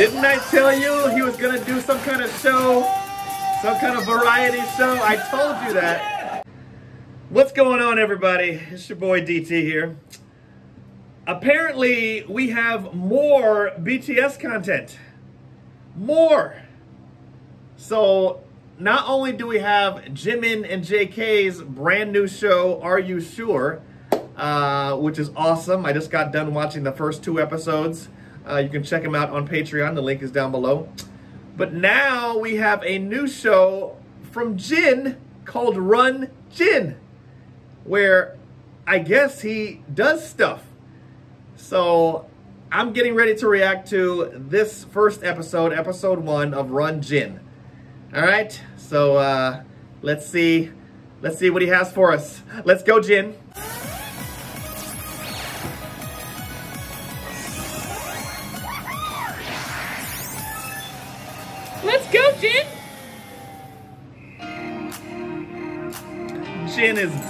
Didn't I tell you he was gonna do some kind of show? Some kind of variety show? I told you that. What's going on, everybody? It's your boy DT here. Apparently, we have more BTS content. More. So, not only do we have Jimin and JK's brand new show, Are You Sure? Uh, which is awesome. I just got done watching the first two episodes. Uh, you can check them out on Patreon. The link is down below. But now we have a new show from Jin called Run Jin, where I guess he does stuff. So I'm getting ready to react to this first episode, episode one of Run Jin. All right, so uh, let's see, let's see what he has for us. Let's go, Jin.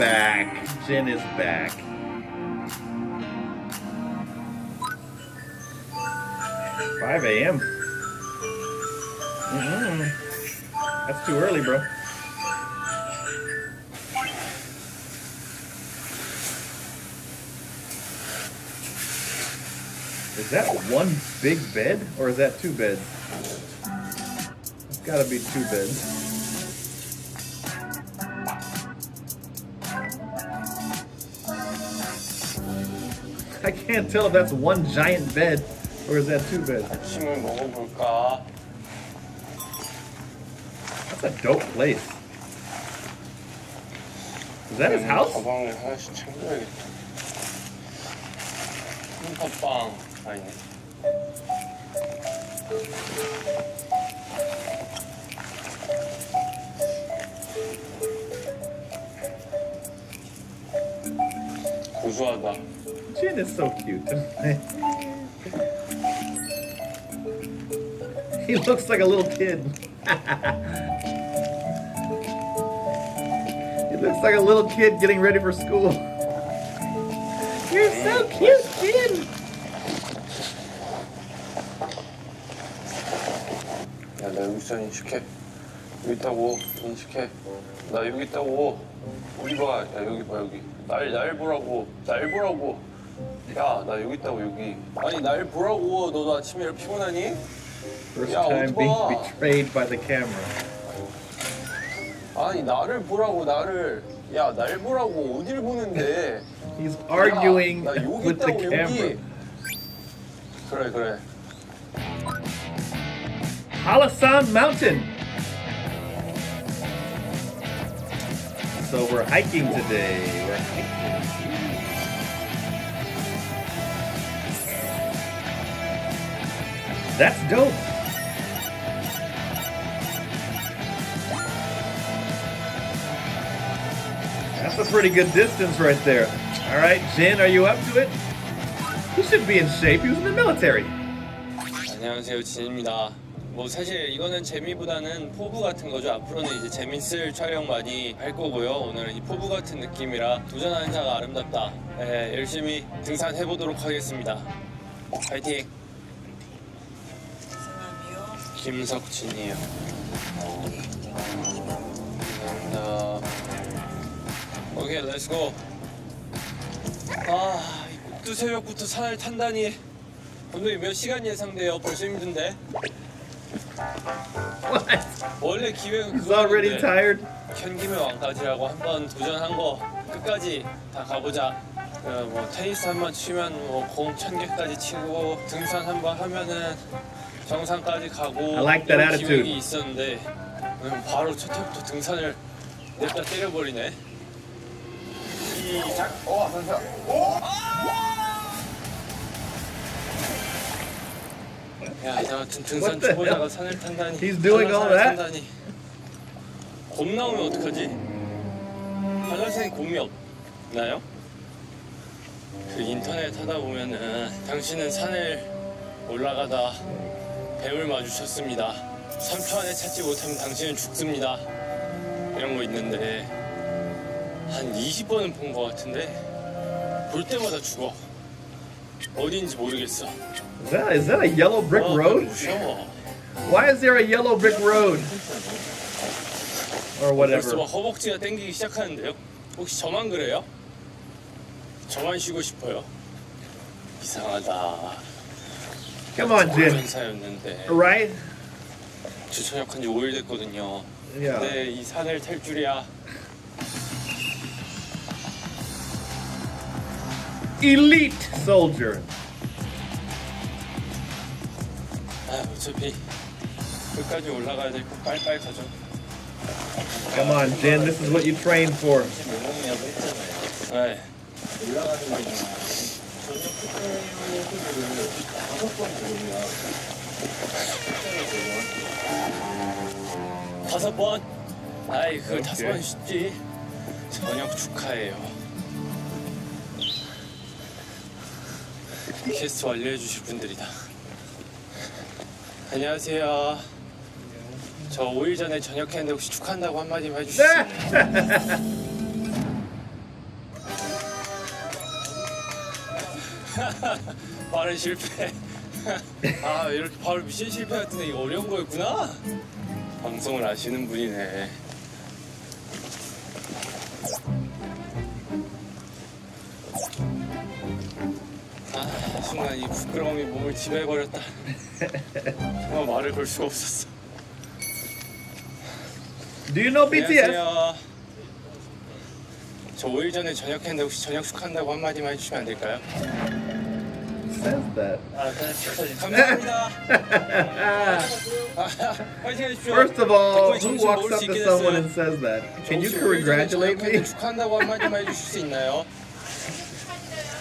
Back. Jin is back. Five a.m. Mm-mm. That's too early, bro. Is that one big bed or is that two beds? It's gotta be two beds. I can't tell if that's one giant bed or is that two beds. 아침을 먹어볼까? That's a dope place. Is that his house? 가방을 하나씩 챙겨야겠다. 흰팥빵 아니네. 고소하다. Jin is so cute. he looks like a little kid. he looks like a little kid getting ready for school. You're so cute, Jin. 야, 나 여기 있어 인식해. 여기 있다고 인식해. 나 여기 있다고. 우리 봐. 야, 여기 봐, 여기. 날, 날 보라고. 날 보라고. 야, 나 여기 있다고, 여기. 아니, 날 보라고. 너도 아침에 이렇게 피곤하니? First Yeah, time being 오빠. betrayed by the camera. 아니, 나를 보라고, 나를. 야, 날 보라고. 어딜 보는데. He's arguing 야, 나 여기 with the 있다고, camera. 여기. 그래, 그래. Halasan Mountain. So we're hiking today. We're hiking. That's dope. That's a pretty good distance right there. All right, Jin, are you up to it? He should be in shape. He was in the military. 안녕하세요 진입니다. 뭐 사실 이거는 재미보다는 포부 같은 거죠. 앞으로는 이제 재밌을 촬영 많이 할 거고요. 오늘은 이 포부 같은 느낌이라 도전하는 자가 아름답다. 네, 열심히 등산해 보도록 하겠습니다. 파이팅. 김석진이요. 감사합니다. 오케이, let's go. 아, 이 꼭두 새벽부터 산을 탄다니. 감독님 몇 시간 예상돼요? 벌써 힘든데? What? 원래 기획은 그거였는데. 한 김에 왕까지라고 한번 도전한 거 끝까지 다 가보자. 어, 뭐 테니스 한 번 치면 뭐 공 천 개까지 치고 등산 한 번 하면은 정상까지 가고 I like that 이런 attitude. 기획이 있었는데 오늘 바로 첫 해부터 등산을 냅다 때려버리네. 시작. 어, 선수. 야, 저 같은 등산 What the 초보자가 hell? 산을 탄다니. He's doing all that? 탄다니. 곰 나오면 어떡하지? 한라산에 곰이 없나요? 그 인터넷 하다 보면은 당신은 산을 올라가다 뱀을 마주쳤습니다. 3초 안에 찾지 못하면 당신은 죽습니다. 이런 거 있는데 한 20번은 본 것 같은데 볼 때마다 죽어. 어딘지 모르겠어. Is that, is that a yellow brick 어, road? 무서워. Why is there a yellow brick road? Or 벌써 whatever. 막 허벅지가 땡기기 시작하는데요. 혹시 저만 그래요? 저만 쉬고 싶어요. 이상하다. Come on, Jin. 행사였는데 Right? 주천역한 지 5일 됐거든요. Yeah. 근데 이 산을 탈 줄이야. Elite soldier. 아, 어차피 끝까지 올라가야 될 거 빨리빨리 가죠. Come on, Jin. This is what you trained for. 네. 다섯 번? 아이 그걸 다섯 번 쉽지. 저녁 축하해요. 캐스트 완료해 주실 분들이다. 안녕하세요. 저 5일 전에 전역했는데 혹시 축하한다고 한마디만 해주실 수 있나요? 발은 실패. 아 이렇게 바로 미션 실패 같은데 이거 어려운 거였구나. 방송을 아시는 분이네. 아 순간 이 부끄러움이 몸을 지배해버렸다. 정말 말을 걸 수가 없었어. Do you know BTS? 안녕하세요. 저 5일 전에 전역했는데 혹시 전역 축하한다고 한마디만 해주시면 안 될까요? Says that. 아, 그냥 축하드립니다. 감사합니다. 파이팅 해주십시오. First of all, 덕분에 who 점심 walks 먹을 up 수 to 있게 someone 됐어요. and says that? Can you 혹시 5일 전에 congratulate 전역했는데 me? 축하한다고 한마디만 해주실 수 있나요?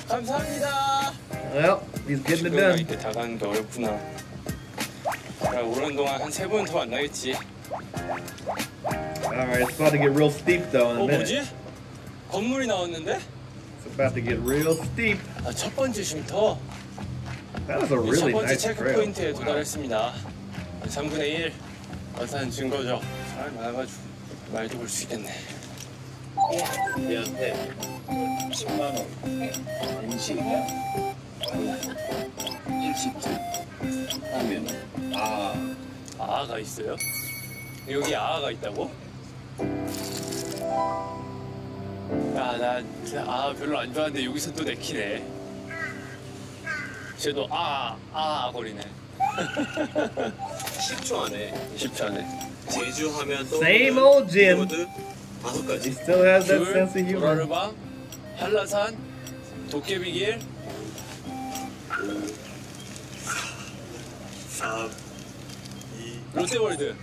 감사합니다. Well, he's getting it 친구가 done. 이렇게 다가가는 게 어렵구나. 야, 오는 동안 한 세 번 더 만나겠지. All right, it's about to get real steep though in a 어 minute. 뭐지? 건물이 나왔는데? It's about to get real steep. 아, 첫 번째 쉼터. That was a 첫 really 번째 nice 체크 trail. 포인트에 도달했습니다. 3분의 1 완산 증거죠. 사람 많아가지고 말도 볼 수 있겠네. 얘한테 10만 원 음식이냐 일식집 하면 아 아아가 있어요? 여기 아아가 있다고? 야나 아 별로 안 좋아하는데 여기서 또 내키네. 쟤도 아아 아, 거리네. 10초 안에 10초 안에. 제주 하면 또 Same old Jin. 키워드 다섯 He 가지 still has that 줄, sense of humor. 도라르방, 한라산, 도깨비길, 4 2 롯데월드.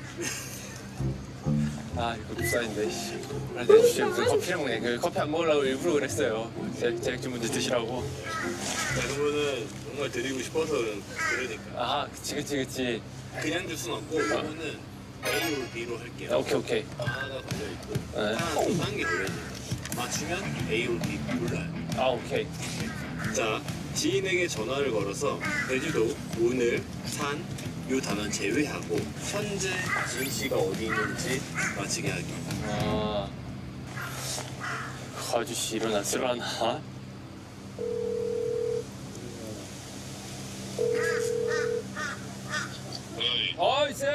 아 이거 비싼데 씨. 그런데 진짜 무슨 커피를 먹네. 그 커피 안 먹으려고 일부러 그랬어요. 제, 제작진 분들 드시라고. 그러면은 정말 드리고 싶어서 그러니까 아 그치 그치 그치. 그냥 줄 순 없고 그러면은 A로 B로 할게요 아, 오케이 오케이. 하나가 걸려 있고 네. 하나 또딴게 걸려있고 맞추면 A로 B 몰라요 아 오케이. 자, 지인에게 전화를 걸어서 제주도, 오늘, 산, 요 단어 제외하고 현재 지인 씨가 어디 있는지 맞히게 하기. 아. 그 아저씨 일어났을라나? 어이 쌤!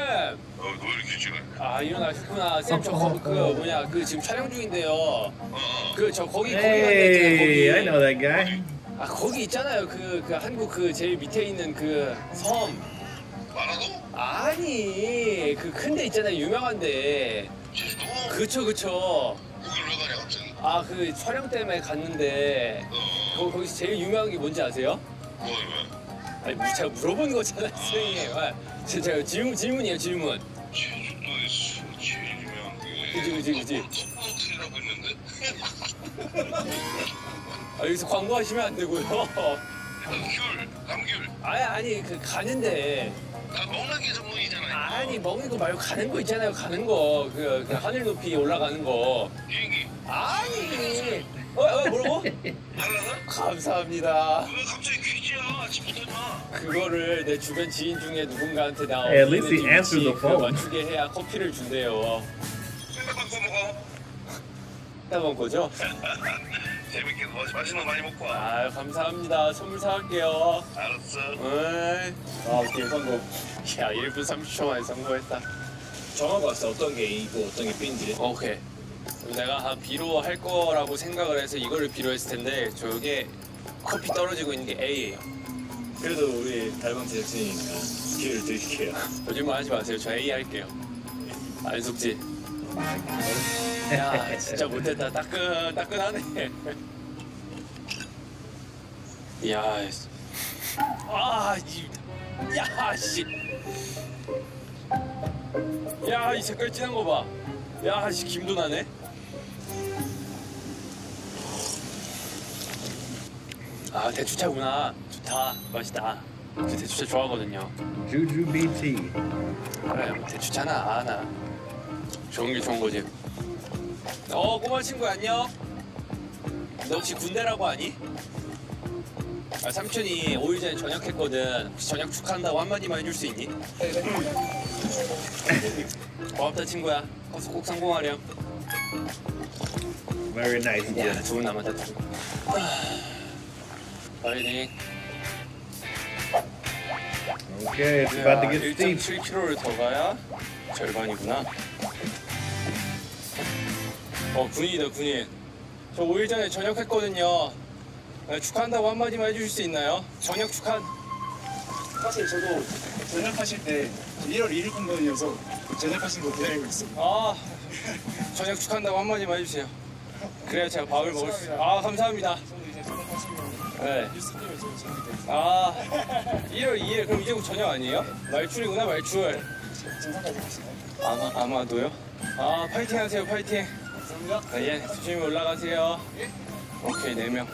어, 너 이렇게 일찍 왔냐? 아 일어나셨구나 쌤저그 뭐냐 그 지금 촬영 중인데요 어, 그저 거기 거기 Hey, I know 거기 that guy. 아 거기 있잖아요 그, 그 한국 그 제일 밑에 있는 그 섬 말아도? 아니 그 큰 데 있잖아요 유명한데 제주도? 그쵸 그쵸 거길 왜 가냐, 갑자기? 아 그 촬영 때문에 갔는데 어, 거, 거기서 제일 유명한 게 뭔지 아세요? 뭐, 왜? 아니 뭐 제가 물어본 거잖아요 선생님 아, 제- 제가 질문, 질문이에요 질문 제주도에서 제일 유명한 게. 그지, 그지, 그지. 커플이라고 했는데? 아, 여기서 광고하시면 안 되고요 감귤, 감귤. 아니 아니 그 가는데 다 먹는 게 전문이잖아요. 아니 먹는 거 말고 가는 거 있잖아요 가는 거 그 그 하늘 높이 올라가는 거 비행기. 아니 어, 어 뭐라고? 감사합니다 왜 갑자기 퀴즈야? 아침부터 마. 그거를 내 주변 지인 중에 누군가한테 나 at least he answered the 그 phone. 맞추게 해야 커피를 준대요 생각하고 먹어. 따본 거죠? 재밌게 뭐 맛있는 거 많이 먹고 와. 아 감사합니다. 선물 사갈게요. 알았어. 에이. 아 오케이 성공. 야 1분 30초 만에 성공했다. 정하고 왔어. 어떤 게 A고 어떤 게 B인지. 오케이. 내가 한 B로 할 거라고 생각을 해서 이거를 B로 했을 텐데 저게 커피 떨어지고 있는 게 A예요. 그래도 우리 달방 제작진이니까 기회를 드릴게요. 거짓말 하지 마세요. 저 A 할게요. 안 속지? 야 진짜 못했다. 따끈 따끈하네. 야, 씨. 아, 이, 야, 씨. 야, 이 색깔 진한 거 봐. 야, 씨, 김도 나네. 아, 대추차구나. 좋다. 맛있다. 저 대추차 좋아하거든요. Juju BT. 그래, 뭐 대추차나 아, 나. 좋은 게 좋은 거지. 어, 꼬마 친구 안녕. 너 혹시 군대라고 아니? 아, 삼촌이 5일 전에 전역했거든. 혹시 전역 축하한다고 한마디만 해줄 수 있니? 고맙다 친구야. 커서 꼭 성공하렴. Very nice. 야, 두분 남았다 두 분. 파이팅. Okay, it's about to get steep. 1.7km를 더 가야 절반이구나. 어, 군인이다, 군인. 저 5일 전에 전역했거든요. 네, 축하한다고 한마디만 해주실 수 있나요? 전역 축하. 사실 저도 전역하실 때 1월 1일 공번이어서 전역하신 거 기다리고 있어요. 아, 전역 축하한다고 한마디만 해주세요. 그래야 제가 밥을 먹을 수 있어요. 아, 감사합니다. 저도 이제 전역하시면 네. 뉴스 때문에 아, 1월 2일. 그럼 이제 곧 전역 아니에요? 말출이구나, 말출. 정상까지 가시나요? 아마, 아마도요? 아, 파이팅 하세요, 파이팅. 감사합니다. 아, 예, 조심히 올라가세요. 오케이, 네 명.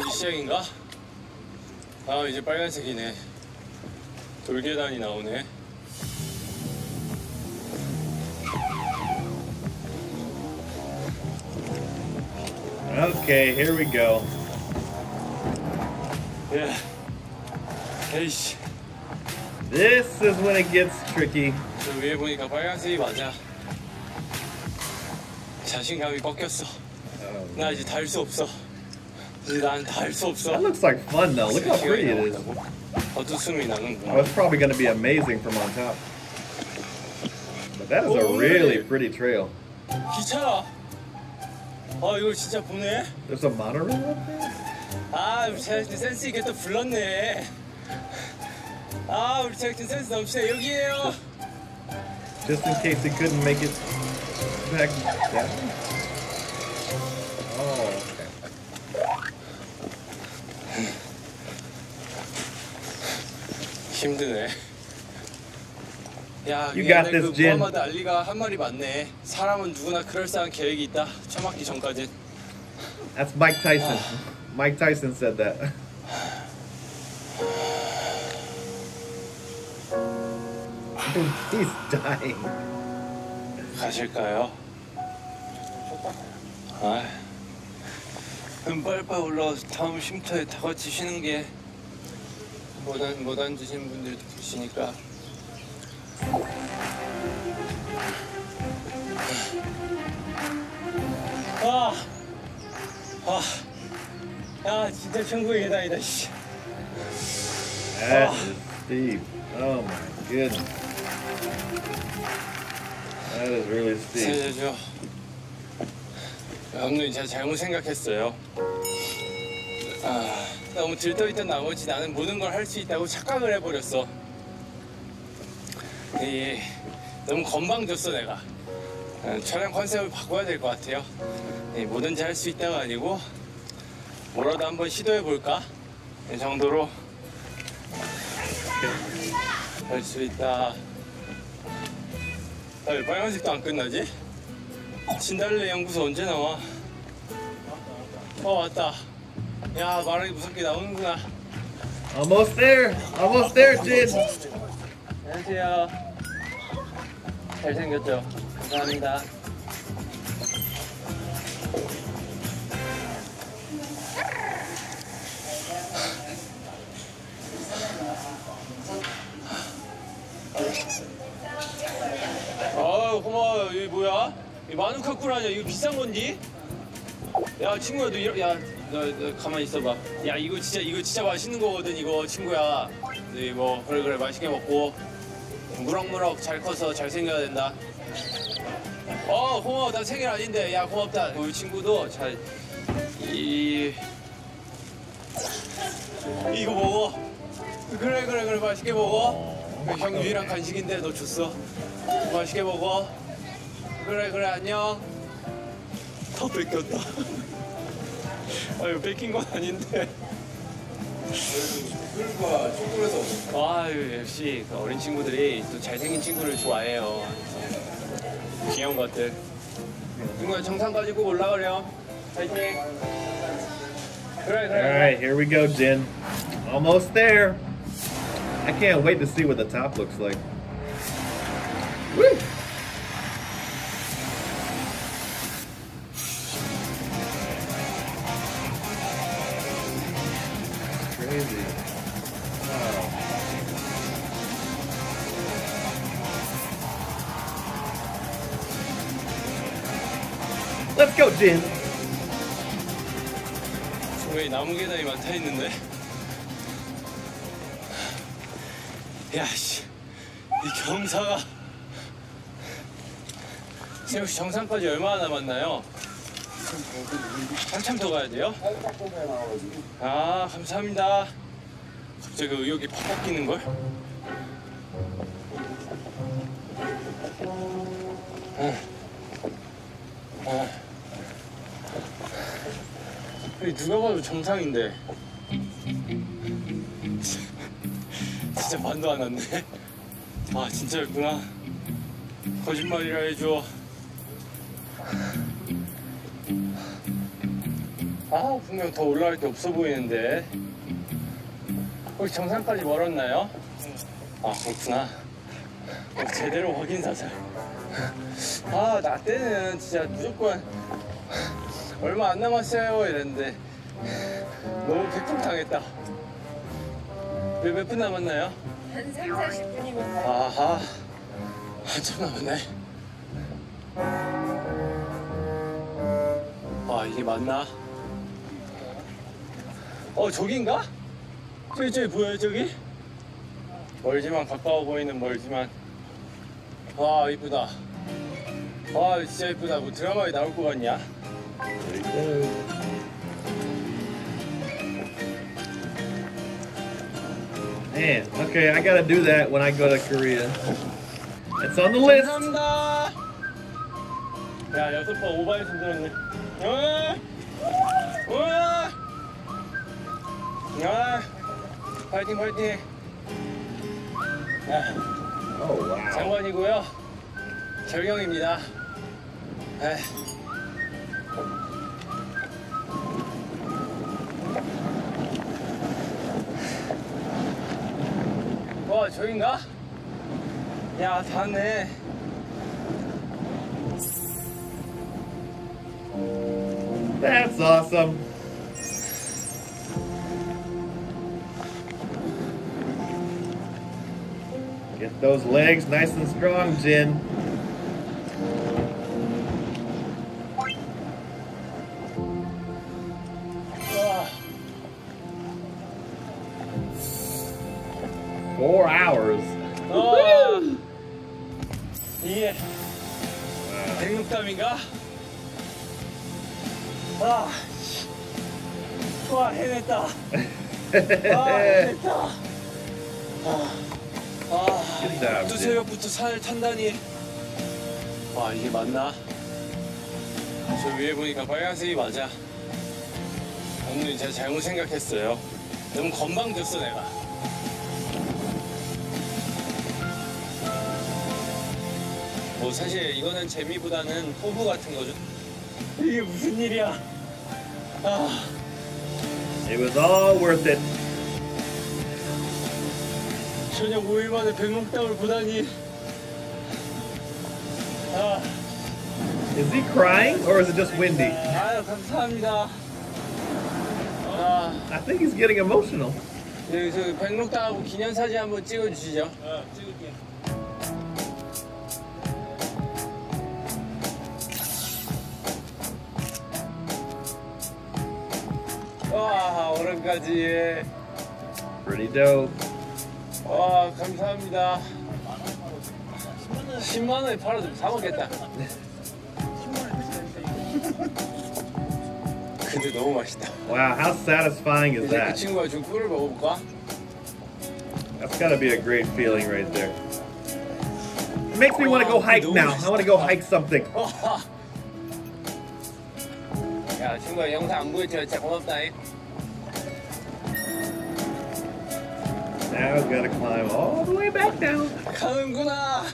이제 시작인가? 아, 이제 빨간색이네. 돌계단이 나오네. Okay, here we go. 예. 에이씨, This is when it gets tricky. 저 위에 보니까 빨간색이 맞아. 자신감이 꺾였어. 나 이제 달 수 없어. 이제 난 달 수 없어. That looks like fun though. Look how pretty it is. 어두숨이 Oh, 나는구나. it's probably going to be amazing from on top. But that is a Oh, really really? pretty trail. 기차. 아, 이걸 진짜 보네. There's a monorail up there? 아 우리 제작진 센스 있게 또 불렀네 아 우리 제작진 센스 넘치네 여기에요 Just in case it couldn't make it back down. Oh, okay. 힘드네 야 You 옛날 got this, 그 Jin. 무하마드 알리가 한 말이 맞네 사람은 누구나 그럴싸한 계획이 있다 처맞기 전까진 That's Mike Tyson. Mike Tyson said that. Dude, He's dying. 가실까요? 아 빨리빨리 올라와서 다음 쉼터에 다 같이 쉬는 게 못, 앉, 못 앉으신 분들도 계시니까 아, 아, 야 진짜 천국의 계단이다 씨. That is goodness. That is really. 감독님 제가 잘못 생각했어요. 아, 너무 들떠있던 나머지 나는 모든 걸 할 수 있다고 착각을 해버렸어. 이, 너무 건방졌어 내가. 아, 촬영 컨셉을 바꿔야 될 것 같아요. 이, 뭐든지 할 수 있다가 아니고 뭐라도 한번 시도해볼까? 이 정도로 할 수 있다. 아, 왜 빨간색도 안 끝나지? 진달래 연구소 언제 나와? 어 왔다. 야 말하기 무섭게 나오는구나. Almost there. Almost there, Jid. 안녕하세요. 잘생겼죠? 감사합니다. 아 고마워요. 이게 뭐야? 이 마누카 꿀 아니야? 이거 비싼 건디? 야 친구야 너 이러 야 너 너 가만히 있어봐. 야 이거 진짜 이거 진짜 맛있는 거거든 이거 친구야. 너 이거 그래 그래 맛있게 먹고. 무럭무럭 잘 커서 잘 생겨야 된다. 어 고마워. 나 생일 아닌데. 야 고맙다. 우리 친구도 잘 이 이거 먹어. 그래 그래 그래 맛있게 먹어. 형 유일한 간식인데 너 줬어 맛있게 먹어. 그래 그래 안녕. 더 뺏겼다. 아유 뺏긴 건 아닌데. 꿀과 초콜릿에서 아유 역시 그 어린 친구들이 또 잘생긴 친구를 좋아해요. 귀여운 것들 친구야 정상까지 꼭 올라가렴. 파이팅. 그래 그래. Right, here we go, Jen. Almost there. I can't wait to see what the top looks like. Let's go, Jen. 왜 나무 계단이 많다 했는데 씨 정상까지 얼마나 남았나요? 한참 더 가야 돼요? 아 감사합니다. 갑자기 의욕이 팍팍 끼는 걸? 어. 누가 봐도 정상인데. 진짜 반도 안 왔네. 아 진짜였구나. 거짓말이라 해줘. 아 분명 더 올라갈 게 없어 보이는데. 혹시 정상까지 멀었나요? 아 그렇구나. 어, 제대로 확인 사살. 아 나 때는 진짜 무조건 얼마 안 남았어요 이랬는데 너무 백통당했다. 몇몇분 남았나요? 한 3, 40분이면 아하 한참 남았네. 아 이게 맞나? 어 저긴가? 저기 저기 보여요 저기? 멀지만 가까워 보이는 멀지만 와 이쁘다. 와 진짜 이쁘다. 뭐 드라마에 나올 것 같냐? Man, okay, I gotta do that when I go to Korea. It's on the list. 야 여섯 번 오바했으면 들었네. 어? 어? 야, 파이팅 파이팅. 야, wow. 장관이고요. 절경입니다. 에. 와 저긴가? 야 다네. That's awesome. Get those legs nice and strong, Jen. 와, Four hours. 와. 이게 백육담인가? 아, 씨. 와 해냈다. 아 해냈다. 아, 아 Jim. 새벽부터 산을 탄다니. 와 이게 맞나? 저 위에 보니까 빨간색이 맞아. 오늘 제가 잘못 생각했어요. 너무 건방졌어 내가. 뭐 사실 이거는 재미보다는 포부 같은 거죠. 이게 무슨 일이야? 아, It was all worth it. 저녁 5일 만에 백록담을 보다니. 아, Is he crying or is it just windy? 아유 감사합니다. 아, I think he's getting emotional. 여기서 백록담하고 기념사진 한번 찍어주시죠. 어, 찍을게. 어른까지. 예. Pretty dope. 와 감사합니다. 10만 원에 팔아도 사 먹겠다. 근데 너무 맛있다. Wow, how satisfying is 이제 그 that? 친구가 준 꿀을 먹어볼까? That's gotta be a great feeling right there. It makes me want to go hike now. I want to go hike something. 야 친구야 영상 안 보여줘 진짜 고맙다. 잉? Now I've got to climb all the way back down. 가는구나.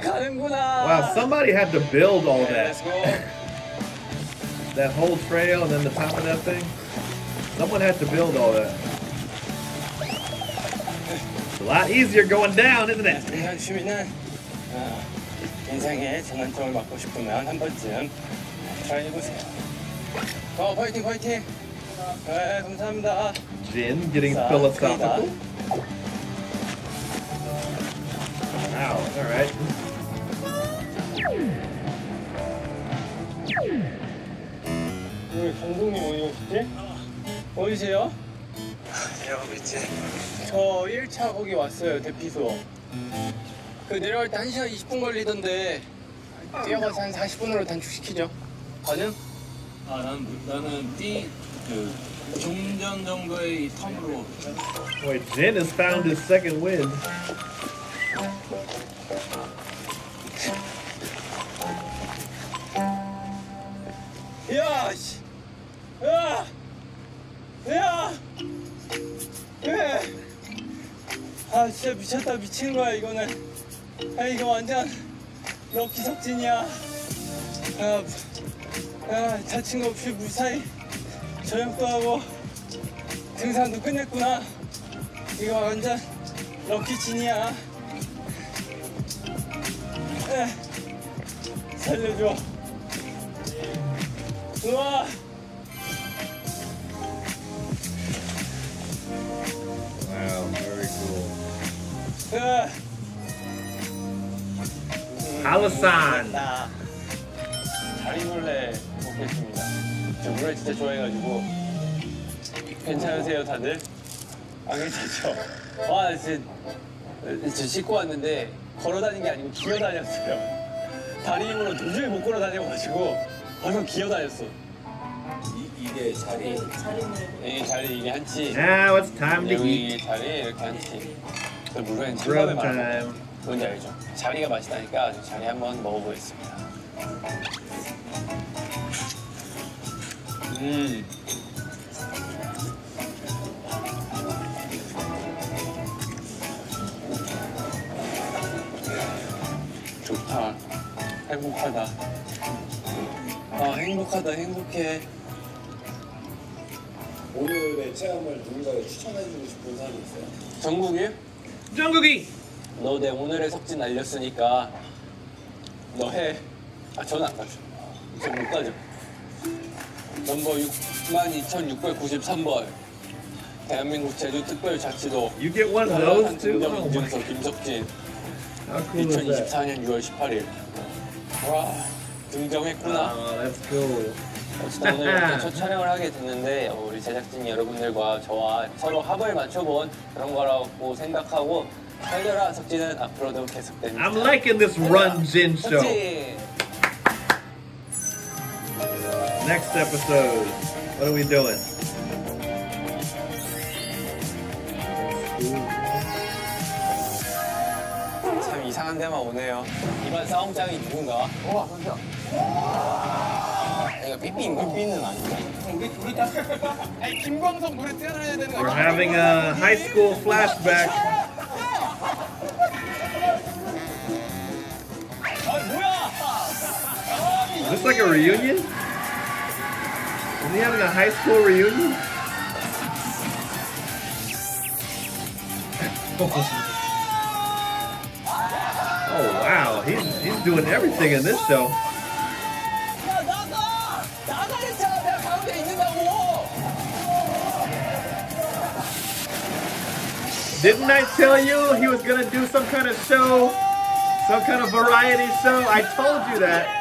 가는구나. Wow, somebody had to build all 네, that. let's go. That whole trail and then the top of that thing. Someone had to build all that. It's a lot easier going down, isn't it? 우리 현수이는 어, 인생의 장난점을 맡고 싶으면 한 번쯤 트라이 해보세요. 어, 파이팅, 파이팅. 네, 감사합니다. Jin getting 자, philosophical. Wow, alright. 우리 감독님 어디 오셨지? 어디세요? 내려가고 있지? 저 1차 거기 왔어요, 대피소. 그 내려갈 때 1시간 20분 걸리던데 뛰어가서 한 40분으로 단축시키죠. 가능? 아, 나는, 나는 뛰, 그, 중전 정도의 이 텀으로 Boy, Jin has found his second wind. 야, 씨. 야! 야! 예! 아, 진짜 미쳤다, 미친 거야, 이거는. 아, 이거 완전 럭키 석진이야. 아, 아, 거 없이 무사히 저녁도 하고 등산도 끝냈구나. 이거 완전 럭키 진이야. 에, 살려줘. 우와! Halasan. 나 자리물레 먹겠습니다. 저 물회 진짜 좋아해가지고 괜찮으세요 다들? 아 괜찮죠? 와 진짜 저 씻고 왔는데 걸어다닌 게 아니고 기어다녔어요. 다리 힘으로 도저히 못 걸어다녀가지고 벌써 기어다녔어. 이, 이게 자리 이게 자리 이게 한치 Now it's time to 여기 eat. 이게 자리 이렇게 한치 저 물회는 찬밥에 Grub time. 뭔지 알죠? 자리가 맛있다니까 저 자리 한번 먹어보겠습니다. 음. 좋다. 행복하다. 아, 행복하다, 행복해. 오늘의 체험을 누군가에 추천해주고 싶은 사람이 있어요? 정국이? Jungkook! 너내 오늘의 석진 알렸으니까 너 해. 아, 저는 안 가죠. 저못 가죠. 넘버 62,693번. 대한민국 제주특별자치도 You get one too? Oh my. 인증서 김석진. How cool is that? 2024년 6월 18일. 와, 등정했구나. Oh, that's cool. 어쨌든 오늘 이렇게 첫 촬영을 하게 됐는데 어, 우리 제작진 여러분들과 저와 서로 합을 맞춰본 그런 거라고 생각하고 살려라 석진은 앞으로도 계속됩니다. I'm liking this Run Jin show. 석진! Next episode. What are we doing? 참 이상한 데만 오네요. 이번 싸움장이 누군가? 와, 깜짝. 이거 삐삐인가? 삐삐는 아닌가? 우리 둘이 다. 아니 김광석 노래 띄워드려야 되는 거 We're having a high school flashback. 아 뭐야? Is this like a reunion? Isn't he having a high school reunion? oh wow, he's he's doing everything in this show. Didn't I tell you he was gonna do some kind of show? Some kind of variety show? I told you that.